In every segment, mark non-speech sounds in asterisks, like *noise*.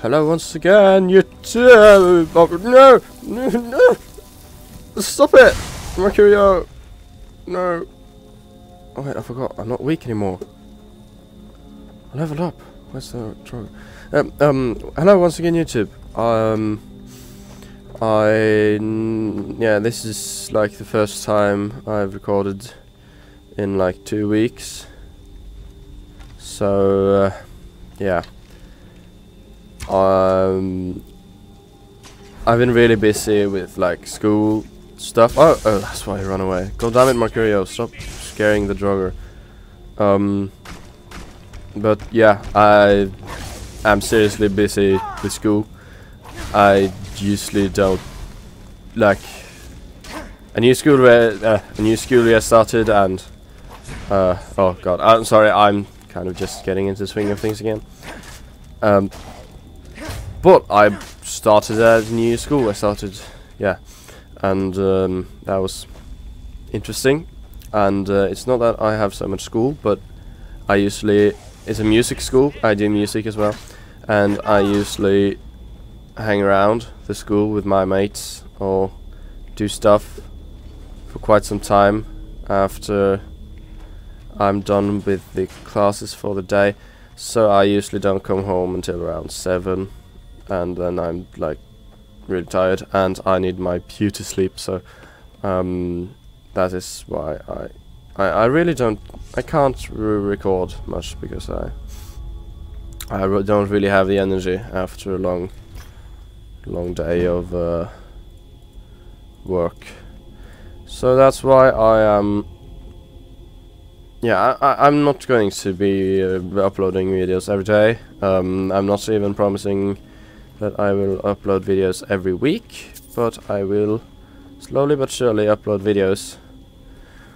Hello once again, YouTube! Oh, no! No, no! Stop it! Marcurio! No! Oh wait, I forgot. I'm not weak anymore. I leveled up. Where's the drug? Um, um, hello once again, YouTube. Um, I... Yeah, this is like the first time I've recorded in like two weeks. So, uh, yeah. Um, I've been really busy with like school stuff. Oh, oh, that's why I run away. God damn it, Marcurio, stop scaring the draugr. Um, but yeah, I am seriously busy with school. I usually don't like a new school where uh, a new school year started and uh, oh god, I'm sorry, I'm kind of just getting into the swing of things again. Um, but I started at a new school. I started, yeah, and um, that was interesting. And uh, it's not that I have so much school, but I usually it's a music school. I do music as well, and I usually hang around the school with my mates or do stuff for quite some time after I'm done with the classes for the day. So I usually don't come home until around seven and then I'm like really tired and I need my beauty sleep so um, that is why I, I I really don't I can't re record much because I I re don't really have the energy after a long long day of uh, work so that's why I am yeah, I, am not going to be uh, uploading videos every day. Um, I'm not even promising that I will upload videos every week, but I will slowly but surely upload videos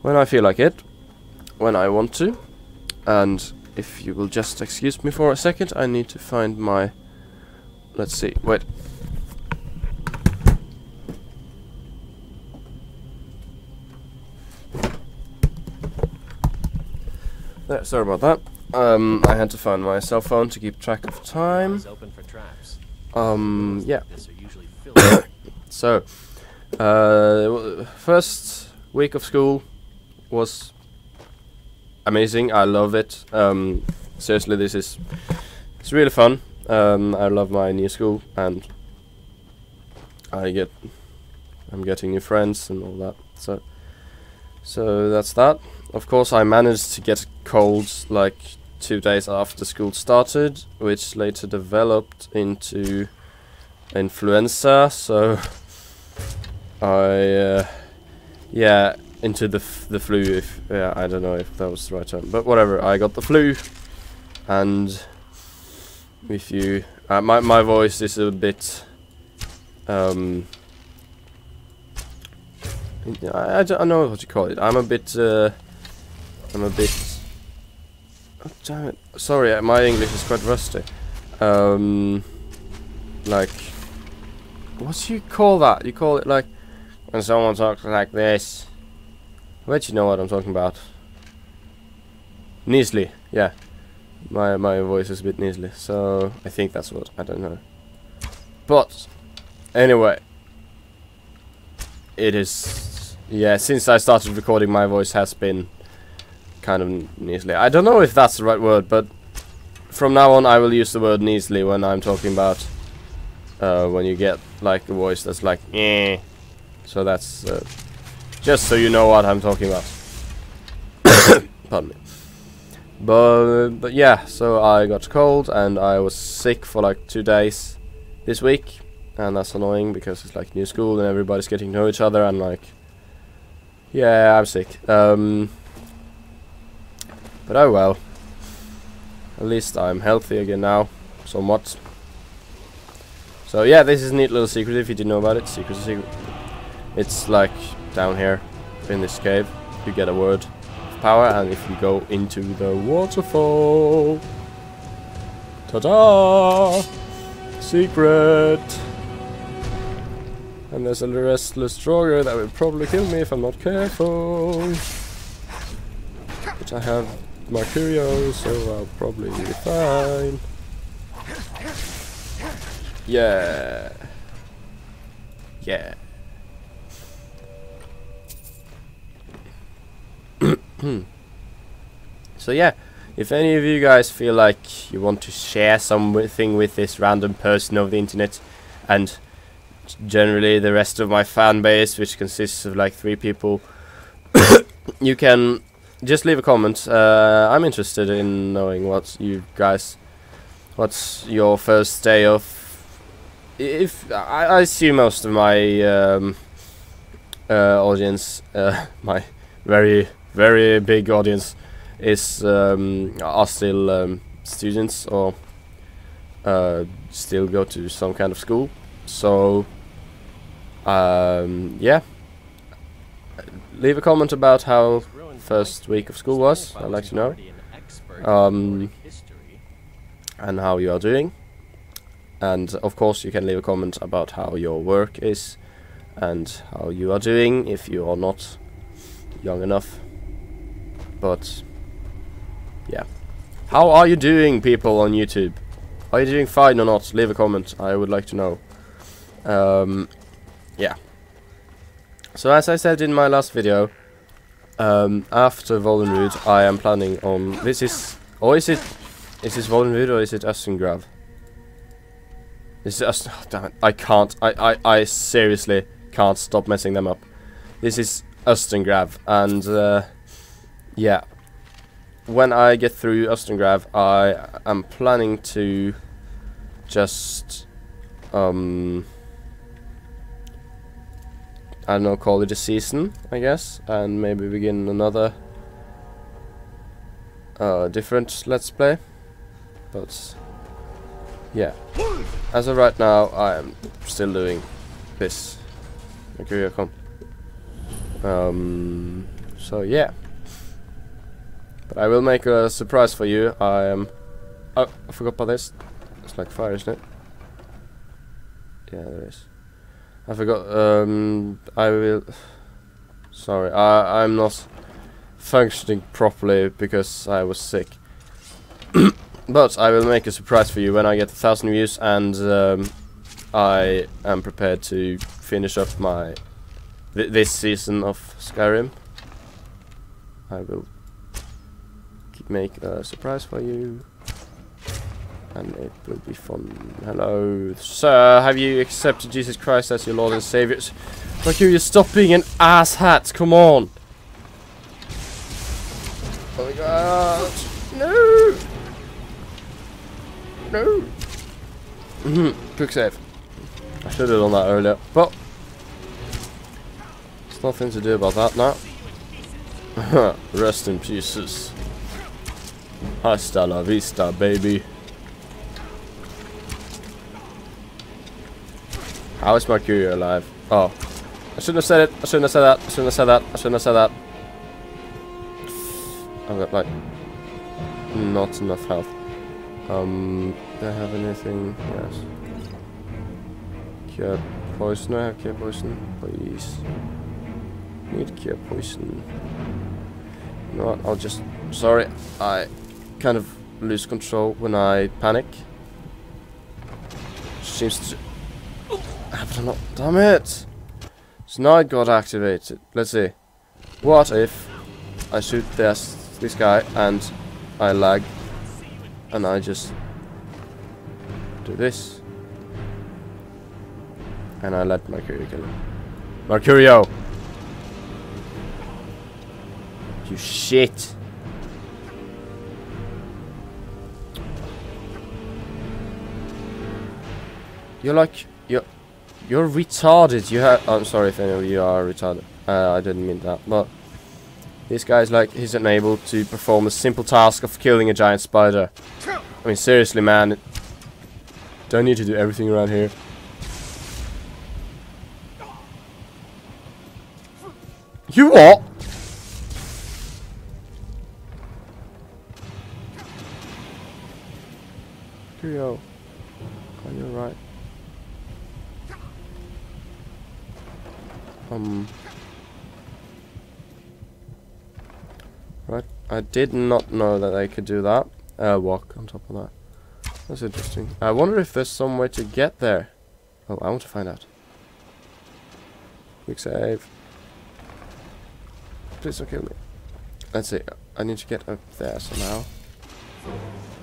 when I feel like it, when I want to, and if you will just excuse me for a second, I need to find my... Let's see, wait. There, sorry about that. Um, I had to find my cell phone to keep track of time. Um, yeah. *coughs* so, uh, first week of school was amazing. I love it. Um, seriously, this is it's really fun. Um, I love my new school, and I get I'm getting new friends and all that. So, so that's that. Of course, I managed to get colds like two days after school started, which later developed into influenza. So I, uh, yeah, into the the flu. If yeah, I don't know if that was the right term, but whatever. I got the flu, and if you, uh, my my voice is a bit, um. I, I don't know what you call it. I'm a bit, uh, I'm a bit Oh, damn it. Sorry, uh, my English is quite rusty. Um, like, what do you call that? You call it like when someone talks like this. I bet you know what I'm talking about. Nasally, yeah. My my voice is a bit nasally, so I think that's what I don't know. But anyway, it is yeah. Since I started recording, my voice has been kind of nasally. I don't know if that's the right word, but from now on I will use the word nasally when I'm talking about uh, when you get like a voice that's like eh. So that's uh, just so you know what I'm talking about. *coughs* Pardon me. But but yeah, so I got cold and I was sick for like two days this week, and that's annoying because it's like new school and everybody's getting to know each other and like yeah, I'm sick. Um, but oh well. At least I'm healthy again now. Somewhat. So yeah, this is a neat little secret if you didn't know about it. Secret secret. It's like down here in this cave. You get a word of power and if you go into the waterfall. Ta-da! Secret! And there's a restless draugr that will probably kill me if I'm not careful. Which I have Marcurio, so I'll probably be fine. Yeah. Yeah. *clears throat* so yeah, if any of you guys feel like you want to share something with this random person over the internet, and generally the rest of my fan base, which consists of like three people, *coughs* you can just leave a comment. Uh, I'm interested in knowing what you guys, what's your first day of. If I, I assume most of my um, uh, audience, uh, *laughs* my very very big audience, is um, are still um, students or uh, still go to some kind of school. So um, yeah, leave a comment about how first week of school was. I'd like to know. Um, and how you are doing. And of course, you can leave a comment about how your work is and how you are doing if you are not young enough. But yeah. How are you doing, people on YouTube? Are you doing fine or not? Leave a comment. I would like to know. Um, yeah. So as I said in my last video, um, after Volunruud, I am planning on... This is... Or is it... Is this Volunruud or is it Ustengrav? This is. Oh, damn it. I can't. I, I, I seriously can't stop messing them up. This is Ustengrav. And, uh, yeah. When I get through Ustengrav, I am planning to just... Um... I don't know, call it a season, I guess, and maybe begin another uh, different Let's Play. But yeah, as of right now, I am still doing this. Okay, come. Um, so yeah, but I will make a surprise for you. I am. Oh, I forgot about this. It's like fire, isn't it? Yeah, there is. I forgot. Um, I will. Sorry, I I'm not functioning properly because I was sick. *coughs* but I will make a surprise for you when I get a thousand views, and um, I am prepared to finish up my th this season of Skyrim. I will make a surprise for you and it will be fun. Hello, sir. Have you accepted Jesus Christ as your Lord and Savior? Like you, You stop being an ass hat. Come on. Oh my god. No. No. Mm-hmm. Quick save. I should have done that earlier, but there's nothing to do about that now. *laughs* Rest in pieces. Hasta la vista, baby. How is Mercury alive? Oh. I shouldn't have said it. I shouldn't have said that. I shouldn't have said that. I shouldn't have said that. I've got like not enough health. Um, do I have anything? Yes. Cure poison. I have cure poison, please. Need cure poison. You know what? I'll just. Sorry, I kind of lose control when I panic. Seems to I? Damn it! So got activated. Let's see. What if I shoot this this guy and I lag and I just do this and I let Marcurio kill him. Marcurio! You shit! You're like you're you're retarded. You have. I'm sorry if any of you are retarded. Uh, I didn't mean that. But this guy's like he's unable to perform the simple task of killing a giant spider. I mean, seriously, man. Don't need to do everything around here. You what? Um. Right. I did not know that they could do that. Uh, walk on top of that. That's interesting. I wonder if there's some way to get there. Oh, I want to find out. Quick save. Please don't kill me. Let's see. I need to get up there somehow.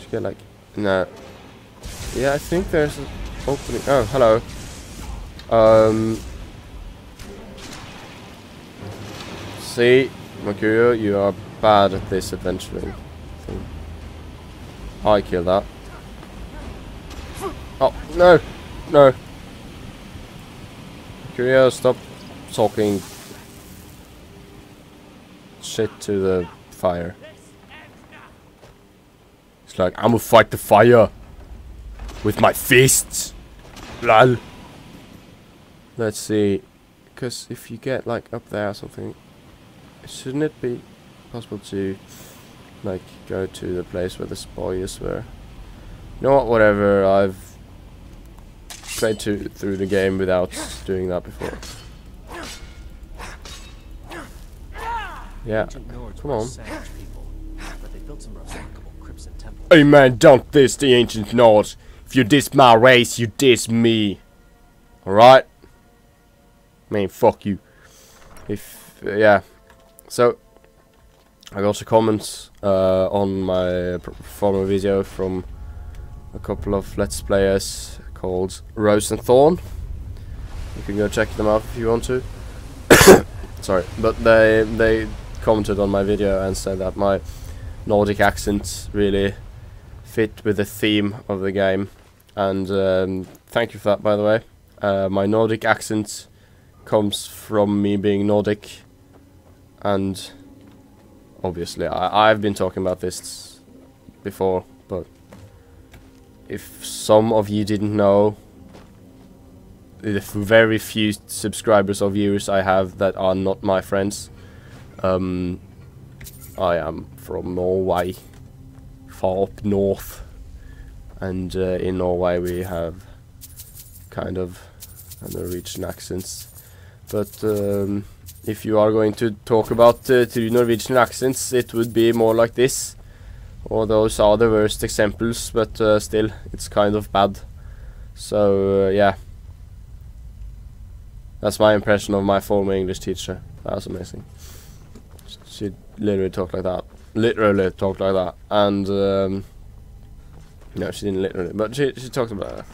To get like... No. Yeah, I think there's an opening. Oh, hello. Um... See, Marcurio, you are bad at this adventuring thing. Oh, I kill that. Oh, no! No! Marcurio, stop talking shit to the fire. It's like, I'm gonna fight the fire with my fists. Lol. Let's see. Because if you get like up there or something, shouldn't it be possible to like go to the place where the spoilers were? You know what, whatever, I've played to, through the game without doing that before. Yeah, come on. Hey man, don't diss the ancient Nords. If you diss my race, you diss me. Alright? Man, fuck you. If, uh, yeah. So, I got a comment uh, on my former video from a couple of Let's Players called Rose and Thorn. You can go check them out if you want to. *coughs* Sorry, but they they commented on my video and said that my Nordic accent really fit with the theme of the game. And um, thank you for that, by the way. Uh, my Nordic accent comes from me being Nordic and obviously I, I've been talking about this before, but if some of you didn't know, the very few subscribers or viewers I have that are not my friends, um, I am from Norway, far up north, and uh, in Norway we have kind of Norwegian accents, but um, if you are going to talk about uh, true Norwegian accents, it would be more like this. Or those are the worst examples, but uh, still, it's kind of bad. So, uh, yeah. That's my impression of my former English teacher. That was amazing. She literally talked like that. Literally talked like that. And, um, no, she didn't literally, but she, she talked about,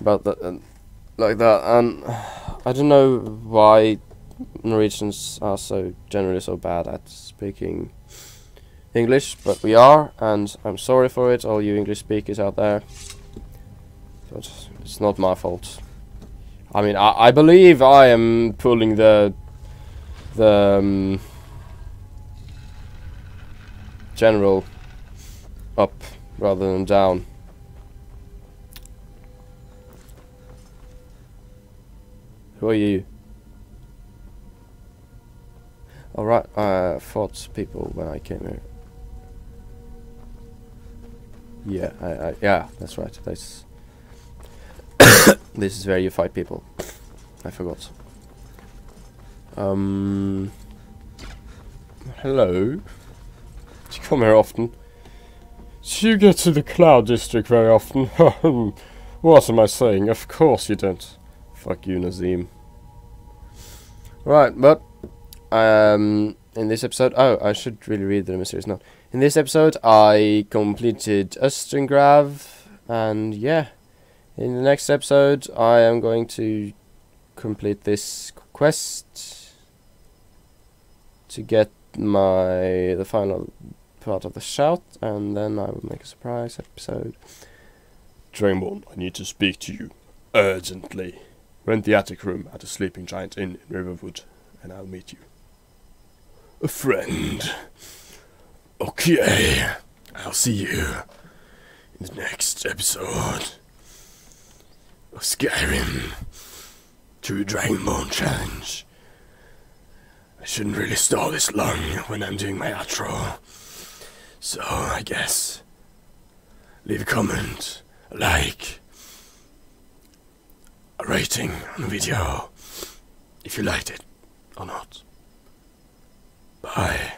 about that, like that. And I don't know why Norwegians are so generally so bad at speaking English, but we are, and I'm sorry for it, all you English speakers out there. But it's not my fault. I mean, I, I believe I am pulling the the um, general up rather than down. Who are you? Alright, I fought people when I came here. Yeah, I, I yeah, that's right. *coughs* This is where you fight people. I forgot. Um. Hello. Do you come here often? Do you get to the Cloud District very often? *laughs* what am I saying? Of course you don't. Fuck you, Nazim. Right, but um, in this episode, oh, I should really read the mysterious note. In this episode, I completed Ustengrav, and yeah, in the next episode, I am going to complete this quest to get my the final part of the shout, and then I will make a surprise episode. Dragonborn, I need to speak to you urgently. Rent the attic room at the Sleeping Giant Inn in Riverwood, and I'll meet you a friend. Okay, I'll see you in the next episode of Skyrim True Dragonborn Challenge. I shouldn't really stall this long when I'm doing my outro. So, I guess, leave a comment, a like, a rating on the video if you liked it or not. Bye.